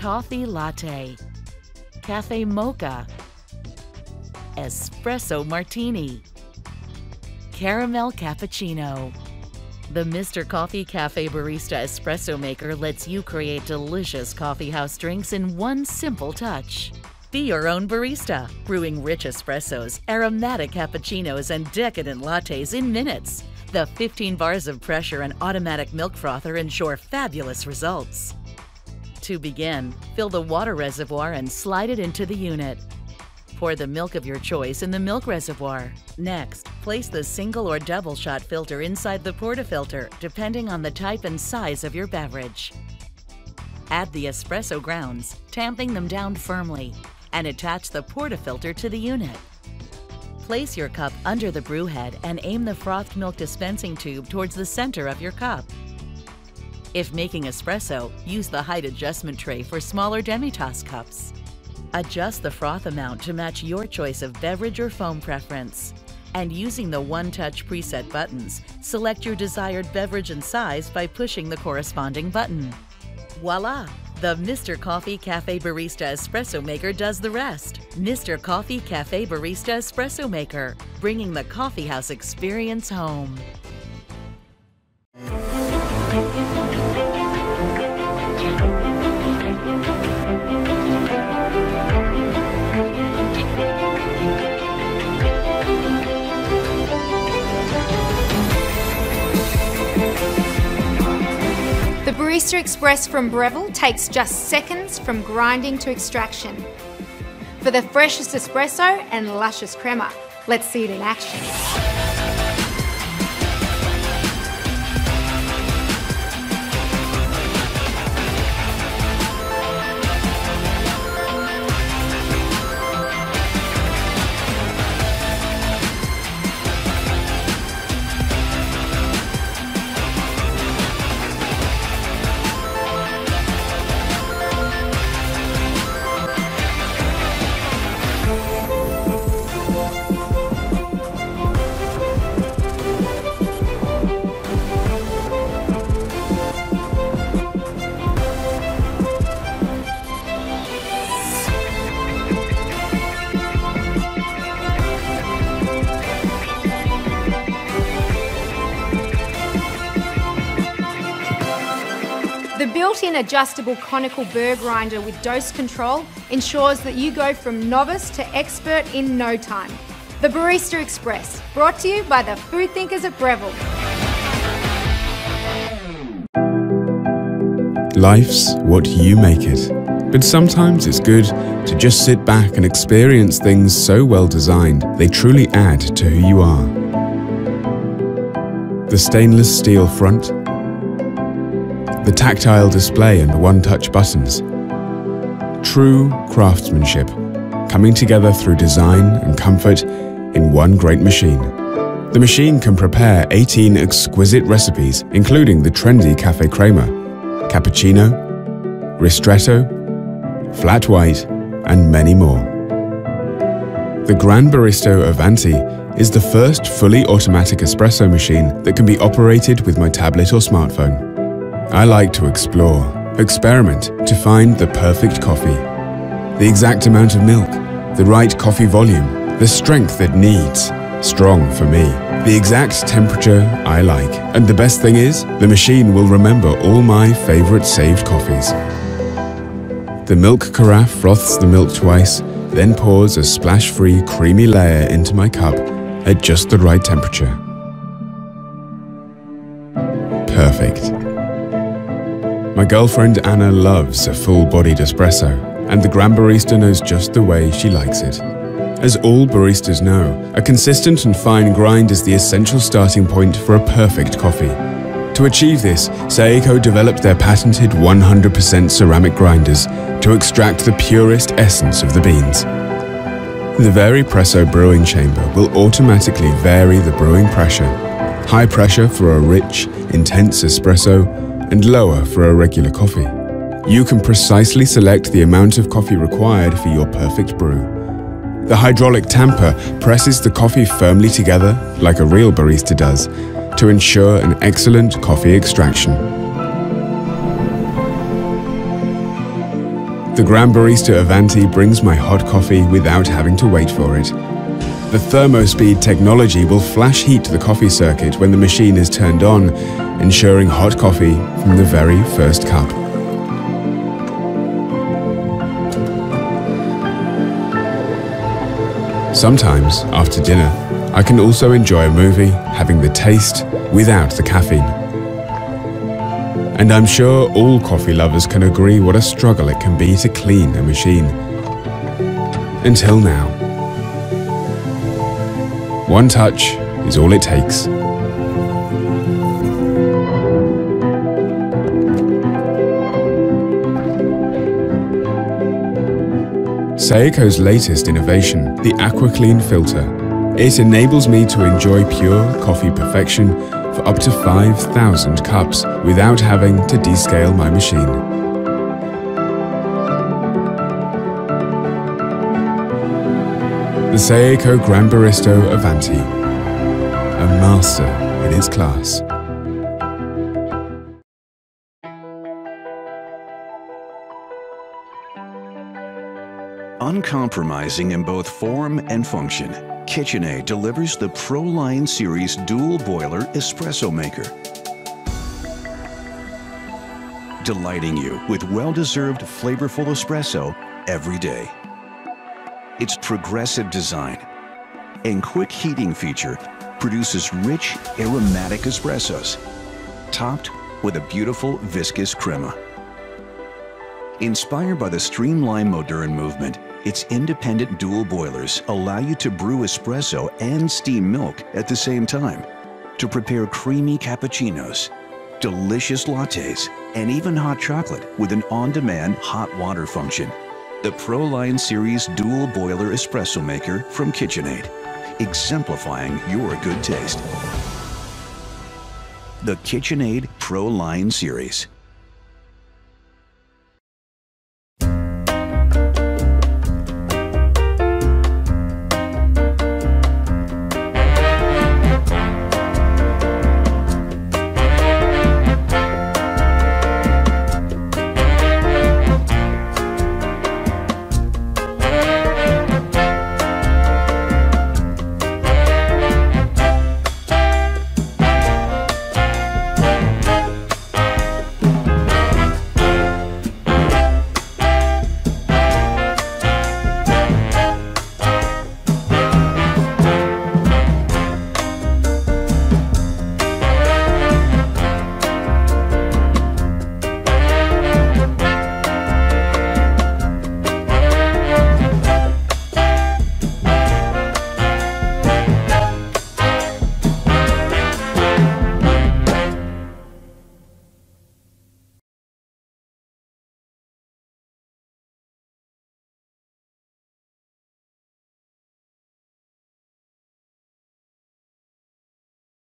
Toffee Latte, Cafe Mocha, Espresso Martini, Caramel Cappuccino. The Mr. Coffee Cafe Barista Espresso Maker lets you create delicious coffee house drinks in one simple touch. Be your own barista, brewing rich espressos, aromatic cappuccinos, and decadent lattes in minutes. The 15 bars of pressure and automatic milk frother ensure fabulous results. To begin, fill the water reservoir and slide it into the unit. Pour the milk of your choice in the milk reservoir. Next, place the single or double shot filter inside the portafilter, depending on the type and size of your beverage. Add the espresso grounds, tamping them down firmly, and attach the portafilter to the unit. Place your cup under the brew head and aim the frothed milk dispensing tube towards the center of your cup. If making espresso, use the height adjustment tray for smaller demi-tasse cups. Adjust the froth amount to match your choice of beverage or foam preference. And using the one-touch preset buttons, select your desired beverage and size by pushing the corresponding button. Voila! The Mr. Coffee Cafe Barista Espresso Maker does the rest. Mr. Coffee Cafe Barista Espresso Maker, bringing the coffeehouse experience home. Barista Express from Breville takes just seconds from grinding to extraction. For the freshest espresso and luscious crema, let's see it in action. Built-in adjustable conical burr grinder with dose control ensures that you go from novice to expert in no time. The Barista Express, brought to you by the Food Thinkers at Breville. Life's what you make it. But sometimes it's good to just sit back and experience things so well designed they truly add to who you are. The stainless steel front, the tactile display and the one-touch buttons. True craftsmanship, coming together through design and comfort in one great machine. The machine can prepare 18 exquisite recipes, including the trendy Cafe Crema, cappuccino, ristretto, flat white, and many more. The Gran Baristo Avanti is the first fully automatic espresso machine that can be operated with my tablet or smartphone. I like to explore, experiment to find the perfect coffee. The exact amount of milk, the right coffee volume, the strength it needs. Strong for me. The exact temperature I like. And the best thing is, the machine will remember all my favorite saved coffees. The milk carafe froths the milk twice, then pours a splash-free creamy layer into my cup at just the right temperature. Perfect. My girlfriend Anna loves a full-bodied espresso, and the Gran Baristo knows just the way she likes it. As all baristas know, a consistent and fine grind is the essential starting point for a perfect coffee. To achieve this, Saeco developed their patented 100% ceramic grinders to extract the purest essence of the beans. The Varipresso brewing chamber will automatically vary the brewing pressure. High pressure for a rich, intense espresso, and lower for a regular coffee. You can precisely select the amount of coffee required for your perfect brew. The hydraulic tamper presses the coffee firmly together, like a real barista does, to ensure an excellent coffee extraction. The Gran Baristo Avanti brings my hot coffee without having to wait for it. The ThermoSpeed technology will flash heat to the coffee circuit when the machine is turned on, ensuring hot coffee from the very first cup. Sometimes, after dinner, I can also enjoy a movie having the taste without the caffeine. And I'm sure all coffee lovers can agree what a struggle it can be to clean a machine. Until now. One touch is all it takes. Saeco's latest innovation, the AquaClean filter. It enables me to enjoy pure coffee perfection for up to 5,000 cups without having to descale my machine. The Saeco Gran Baristo Avanti, a master in its class. Uncompromising in both form and function, KitchenAid delivers the ProLine Series dual boiler espresso maker. Delighting you with well-deserved flavorful espresso every day. Its progressive design and quick heating feature produces rich aromatic espressos, topped with a beautiful viscous crema. Inspired by the streamlined modern movement, its independent dual boilers allow you to brew espresso and steam milk at the same time to prepare creamy cappuccinos, delicious lattes, and even hot chocolate with an on-demand hot water function. The ProLine Series Dual Boiler Espresso Maker from KitchenAid, exemplifying your good taste. The KitchenAid ProLine Series.